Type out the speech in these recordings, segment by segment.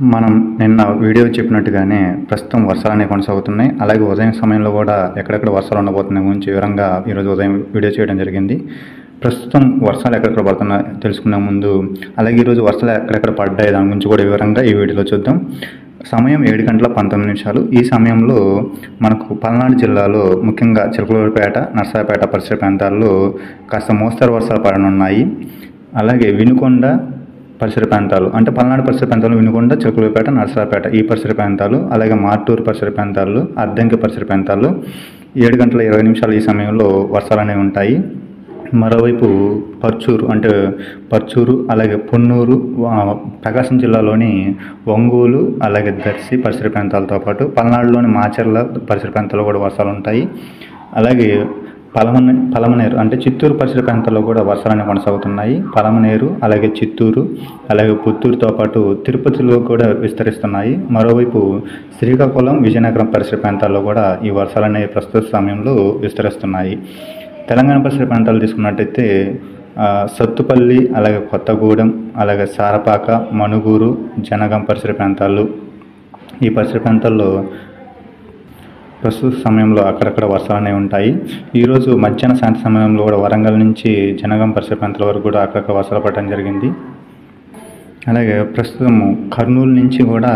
మనం నిన్న వీడియో చెప్పినట్టుగానే ప్రస్తుతం వర్షాలు అనేవి కొనసాగుతున్నాయి. అలాగే ఉదయం సమయంలో కూడా ఎక్కడెక్కడ వర్షాలు ఉండబోతున్నాయి గురించి వివరంగా ఈరోజు ఉదయం వీడియో చేయడం జరిగింది. ప్రస్తుతం వర్షాలు ఎక్కడెక్కడ పడుతున్నాయి తెలుసుకునే ముందు అలాగే ఈరోజు వర్షాలు ఎక్కడెక్కడ పడ్డాయి దాని గురించి కూడా వివరంగా ఈ వీడియోలో చూద్దాం. సమయం ఏడు గంటల పంతొమ్మిది నిమిషాలు. ఈ సమయంలో మనకు పల్నాడు జిల్లాలో ముఖ్యంగా చిలకలూరుపేట నర్సాపేట పరిసర ప్రాంతాల్లో కాస్త మోస్తరు వర్షాలు పడనున్నాయి. అలాగే వినుకొండ పరిసర ప్రాంతాలు. అంటే పల్నాడు పరిసర ప్రాంతాలు వినుకొండ చిలకలూరుపేట నర్సరాపేట ఈ పరిసర ప్రాంతాలు అలాగే మార్టూరు పరిసర ప్రాంతాలు అద్దంకి పరిసర ప్రాంతాల్లో ఏడు గంటల ఇరవై నిమిషాలు ఈ సమయంలో వర్షాలు అనేవి ఉంటాయి. మరోవైపు పర్చూరు అంటే పర్చూరు అలాగే పొన్నూరు ప్రకాశం జిల్లాలోని ఒంగోలు అలాగే దర్శి పరిసర ప్రాంతాలతో పాటు పల్నాడులోని మాచర్ల పరిసర ప్రాంతాల్లో కూడా వర్షాలు ఉంటాయి. అలాగే పలమనే పలమనేరు అంటే చిత్తూరు పరిసర ప్రాంతాల్లో కూడా వర్షాలనే కొనసాగుతున్నాయి. పలమనేరు అలాగే చిత్తూరు అలాగే పుత్తూరుతో పాటు తిరుపతిలో కూడా విస్తరిస్తున్నాయి. మరోవైపు శ్రీకాకుళం విజయనగరం పరిసర ప్రాంతాల్లో కూడా ఈ వర్షాలనేవి ప్రస్తుత సమయంలో విస్తరిస్తున్నాయి. తెలంగాణ పరిసర ప్రాంతాలు తీసుకున్నట్టయితే సత్తుపల్లి అలాగే కొత్తగూడెం అలాగే సారపాక మణుగూరు జనగం పరిసర ప్రాంతాలు ఈ పరిసర ప్రాంతాల్లో ప్రస్తుత సమయంలో అక్కడక్కడ వర్షాలనే ఉంటాయి. ఈరోజు మధ్యాహ్న శాంతి సమయంలో కూడా వరంగల్ నుంచి జనగం పరిసర ప్రాంతాల వరకు కూడా అక్కడక్కడ వర్షాలు పడడం జరిగింది. అలాగే ప్రస్తుతం కర్నూలు నుంచి కూడా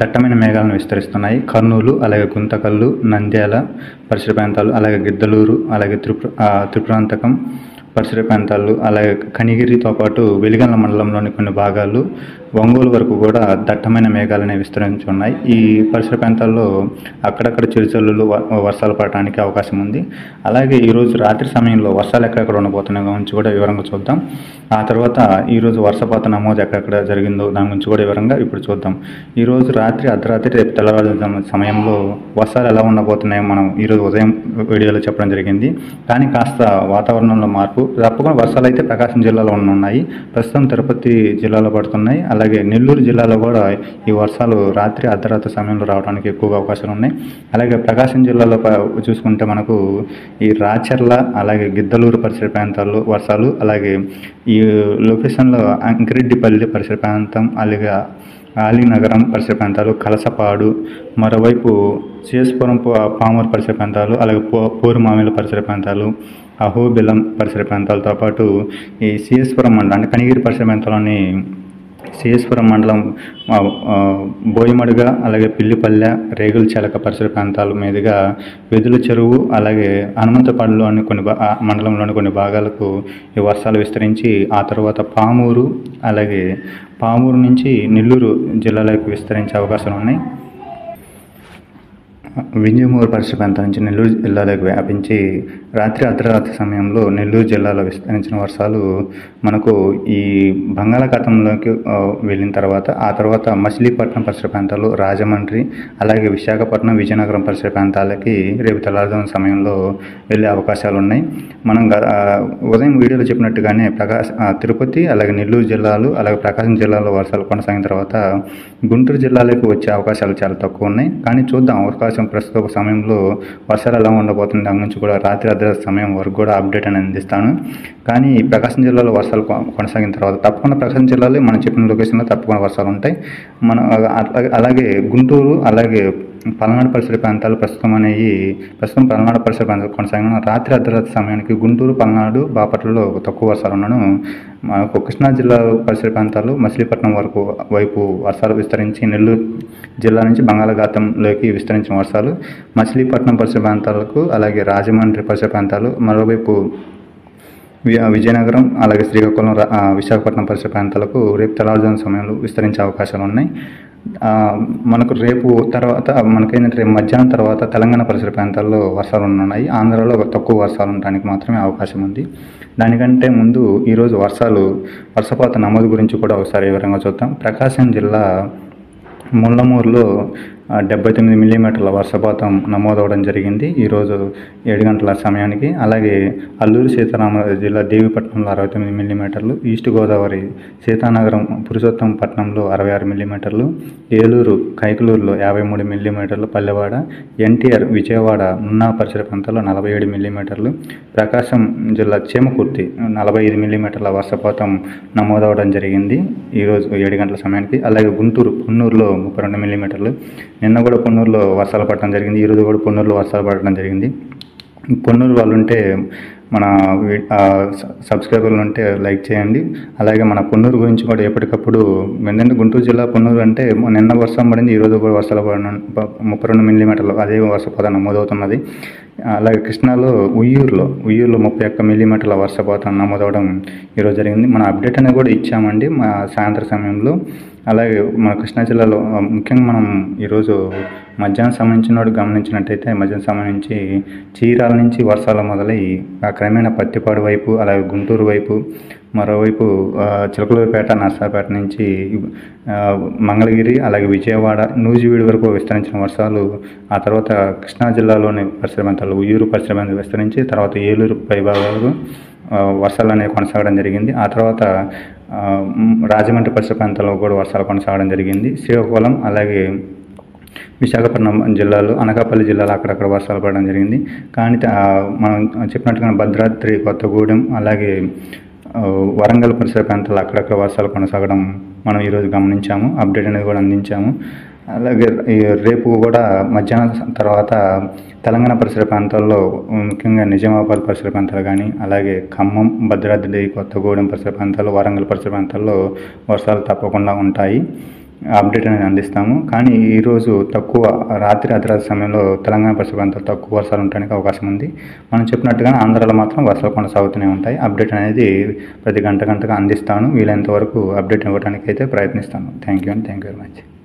దట్టమైన మేఘాలను విస్తరిస్తున్నాయి. కర్నూలు అలాగే గుంతకల్లు నంద్యాల పరిసర ప్రాంతాలు అలాగే గిద్దలూరు అలాగే త్రిపుర త్రిపురాంతకం పరిసర ప్రాంతాలు అలాగే కనిగిరితో పాటు వెలిగల్ల మండలంలోని కొన్ని భాగాలు ఒంగోలు వరకు కూడా దట్టమైన మేఘాలనే విస్తరించి ఉన్నాయి. ఈ పరిసర ప్రాంతాల్లో అక్కడక్కడ చిరుచల్లులు వర్షాలు పడటానికి అవకాశం ఉంది. అలాగే ఈరోజు రాత్రి సమయంలో వర్షాలు ఎక్కడెక్కడ ఉండబోతున్నాయి గురించి కూడా వివరంగా చూద్దాం. ఆ తర్వాత ఈరోజు వర్షపాత నమోదు ఎక్కడెక్కడ జరిగిందో దాని గురించి కూడా వివరంగా ఇప్పుడు చూద్దాం. ఈరోజు రాత్రి అర్ధరాత్రి రేపు తెల్లవారుజాము సమయంలో వర్షాలు ఎలా ఉండబోతున్నాయో మనం ఈరోజు ఉదయం వీడియోలో చెప్పడం జరిగింది. కానీ కాస్త వాతావరణంలో మార్పు తప్పకుండా వర్షాలు అయితే ప్రకాశం జిల్లాలో ఉన్నాయి. ప్రస్తుతం తిరుపతి జిల్లాలో పడుతున్నాయి. అలాగే నెల్లూరు జిల్లాలో కూడా ఈ వర్షాలు రాత్రి అర్ధరాత్రి సమయంలో రావడానికి ఎక్కువగా అవకాశాలు ఉన్నాయి. అలాగే ప్రకాశం జిల్లాలో ప- చూసుకుంటే మనకు ఈ రాచర్ల అలాగే గిద్దలూరు పరిసర ప్రాంతాల్లో వర్షాలు అలాగే ఈ లొకేషన్లో అంకిరెడ్డిపల్లి పరిసర ప్రాంతం అలాగే ఆలీనగరం పరిసర ప్రాంతాలు కలసపాడు మరోవైపు శేషపురం పామూరు పరిసర ప్రాంతాలు అలాగే పో పోరుమామిల పరిసర ప్రాంతాలు అహోబిలం పరిసర ప్రాంతాలతో పాటు ఈ సిఎస్పురం మండలం అంటే కనిగిరి పరిసర ప్రాంతంలోని సిఎస్పురం మండలం ఆ, బోయమడుగ అలాగే పిల్లిపల్లె రేగుల చెలక పరిసర ప్రాంతాల మీదుగా వెదుల చెరువు అలాగే హనుమంతపాడులోని కొన్ని భా- మండలంలోని కొన్ని భాగాలకు ఈ వర్షాలు విస్తరించి ఆ తర్వాత పామూరు అలాగే పామూరు నుంచి నెల్లూరు జిల్లాలకు విస్తరించే అవకాశాలు ఉన్నాయి. వింజమూరు పరిసర ప్రాంతం నుంచి నెల్లూరు జిల్లాలోకి వ్యాపించి రాత్రి అర్ధరాత్రి సమయంలో నెల్లూరు జిల్లాలో విస్తరించిన వర్షాలు మనకు ఈ బంగాళాఖాతంలోకి వెళ్ళిన తర్వాత ఆ తర్వాత మచిలీపట్నం పరిసర ప్రాంతాలు రాజమండ్రి అలాగే విశాఖపట్నం విజయనగరం పరిసర ప్రాంతాలకి రేపు తెల్లారుజాము సమయంలో వెళ్ళే అవకాశాలు ఉన్నాయి. మనం గ- ఉదయం వీడియోలో చెప్పినట్టుగానే ప్రకాశ తిరుపతి అలాగే నెల్లూరు జిల్లాలు అలాగే ప్రకాశం జిల్లాలో వర్షాలు కొనసాగిన తర్వాత గుంటూరు జిల్లాలోకి వచ్చే అవకాశాలు చాలా తక్కువ ఉన్నాయి. కానీ చూద్దాం అవకాశం ప్రస్తుత సమయంలో వర్షాలు ఎలా ఉండబోతుంది దాని నుంచి కూడా రాత్రి భద్రత సమయం వరకు కూడా అప్డేట్ అని అందిస్తాను. కానీ ప్రకాశం జిల్లాలో వర్షాలు కొనసాగిన తర్వాత తప్పకుండా ప్రకాశం జిల్లాలో మనం చెప్పిన లొకేషన్లో తప్పకుండా వర్షాలు ఉంటాయి. మన అలాగే గుంటూరు అలాగే పల్నాడు పరిసర ప్రాంతాలు ప్రస్తుతం అనేవి ప్రస్తుతం పల్నాడు పరిసర ప్రాంతాలు కొనసాగిన రాత్రి అర్ధరాత్రి సమయానికి గుంటూరు పల్నాడు బాపట్లలో తక్కువ వర్షాలు ఉన్నాను మనకు కృష్ణా జిల్లా పరిసర ప్రాంతాలు మచిలీపట్నం వరకు వైపు వర్షాలు విస్తరించి నెల్లూరు జిల్లా నుంచి బంగాళాఖాతంలోకి విస్తరించిన వర్షాలు మచిలీపట్నం పరిసర ప్రాంతాలకు అలాగే రాజమండ్రి పరిసర ప్రాంతాలు మరోవైపు విజయనగరం అలాగే శ్రీకాకుళం విశాఖపట్నం పరిసర ప్రాంతాలకు రేపు తెల్లవారుజాము సమయంలో విస్తరించే అవకాశాలు ఉన్నాయి మనకు రేపు తర్వాత మనకేంటంటే రేపు మధ్యాహ్నం తర్వాత తెలంగాణ పరిసర ప్రాంతాల్లో వర్షాలు ఉన్నాయి ఆంధ్రాలో తక్కువ వర్షాలు ఉండడానికి మాత్రమే అవకాశం ఉంది. దానికంటే ముందు ఈరోజు వర్షాలు వర్షపాత నమోదు గురించి కూడా ఒకసారి వివరంగా చూద్దాం. ప్రకాశం జిల్లా ముల్లమూరులో డెబ్బై తొమ్మిది మిల్లీమీటర్ల వర్షపాతం నమోదవడం జరిగింది. ఈరోజు ఏడు గంటల సమయానికి అలాగే అల్లూరు సీతారామరాజు జిల్లా దేవిపట్నంలో అరవై తొమ్మిది మిల్లీమీటర్లు ఈస్ట్ గోదావరి సీతానగరం పురుషోత్తంపట్నంలో అరవై ఆరు మిల్లీమీటర్లు ఏలూరు కైకలూరులో యాభై మూడు మిల్లీమీటర్లు పల్లెవాడ ఎన్టీఆర్ విజయవాడ మున్నా పరిసర ప్రాంతాల్లో నలభై ఏడు మిల్లీమీటర్లు ప్రకాశం జిల్లా చీమకుర్తి నలభై ఐదు మిల్లీమీటర్ల వర్షపాతం నమోదవడం జరిగింది. ఈరోజు ఏడు గంటల సమయానికి అలాగే గుంటూరు పొన్నూరులో ముప్పై రెండు మిల్లీమీటర్లు నిన్న కూడా పొన్నూరులో వర్షాలు పడటం జరిగింది ఈరోజు కూడా పొన్నూరులో వర్షాలు పడటం జరిగింది. పొన్నూరు వాళ్ళు ఉంటే మన సబ్స్క్రైబర్లు ఉంటే లైక్ చేయండి. అలాగే మన పొన్నూరు గురించి కూడా ఎప్పటికప్పుడు ఎందుకంటే గుంటూరు జిల్లా పొన్నూరు అంటే నిన్న వర్షం పడింది ఈరోజు కూడా వర్షాలు పడిన ముప్పై రెండు మిల్లీమీటర్లు అదే వర్షపాతం నమోదవుతున్నది. అలాగే కృష్ణాలో ఉయ్యూరులో ఉయ్యూరులో ముప్పై ఒక్క మిల్లీమీటర్ల వర్షపాతం నమోదవడం ఈరోజు జరిగింది. మన అప్డేట్ అనేది కూడా ఇచ్చామండి మా సాయంత్రం సమయంలో. అలాగే మన కృష్ణా జిల్లాలో ముఖ్యంగా మనం ఈరోజు మధ్యాహ్నం సంబంధించిన వాడు గమనించినట్టయితే మధ్యాహ్నం సంబంధించి చీరాల నుంచి వర్షాలు మొదలై క్రమేణా పత్తిపాడు వైపు అలాగే గుంటూరు వైపు మరోవైపు చిలకలూరిపేట చిలకలూరుపేట నర్సాపేట నుంచి మంగళగిరి అలాగే విజయవాడ నూజివీడు వరకు విస్తరించిన వర్షాలు ఆ తర్వాత కృష్ణా జిల్లాలోని పరిశ్రమంతాలు ఉయ్యూరు పరిశ్రమ విస్తరించి తర్వాత ఏలూరు పైభాగాలు వర్షాలు అనేవి కొనసాగడం జరిగింది. ఆ తర్వాత రాజమండ్రి పరిసర ప్రాంతాల్లో కూడా వర్షాలు కొనసాగడం జరిగింది. శ్రీకాకుళం అలాగే విశాఖపట్నం జిల్లాలో అనకాపల్లి జిల్లాలో అక్కడక్కడ వర్షాలు పడడం జరిగింది. కానీ మనం చెప్పినట్టుగా భద్రాద్రి కొత్తగూడెం అలాగే వరంగల్ పరిసర ప్రాంతాల్లో అక్కడక్కడ వర్షాలు కొనసాగడం మనం ఈరోజు గమనించాము. అప్డేట్ అనేది కూడా అందించాము. అలాగే ఈ రేపు కూడా మధ్యాహ్నం తర్వాత తెలంగాణ పరిసర ప్రాంతాల్లో ముఖ్యంగా నిజామాబాద్ పరిసర ప్రాంతాలు కానీ అలాగే ఖమ్మం భద్రాద్రి కొత్తగూడెం పరిసర ప్రాంతాల్లో వరంగల్ పరిసర ప్రాంతాల్లో వర్షాలు తప్పకుండా ఉంటాయి. అప్డేట్ అనేది అందిస్తాము. కానీ ఈరోజు తక్కువ రాత్రి అర్ధరాత్రి సమయంలో తెలంగాణ పరిస్థితి తక్కువ వర్షాలు ఉండడానికి అవకాశం ఉంది. మనం చెప్పినట్టుగా ఆంధ్రాలో మాత్రం వర్షాలు కొనసాగుతూనే ఉంటాయి. అప్డేట్ అనేది ప్రతి గంట గంటగా అందిస్తాను. వీలైనంత వరకు అప్డేట్ ఇవ్వడానికి అయితే ప్రయత్నిస్తాను. Thank you and thank you very much.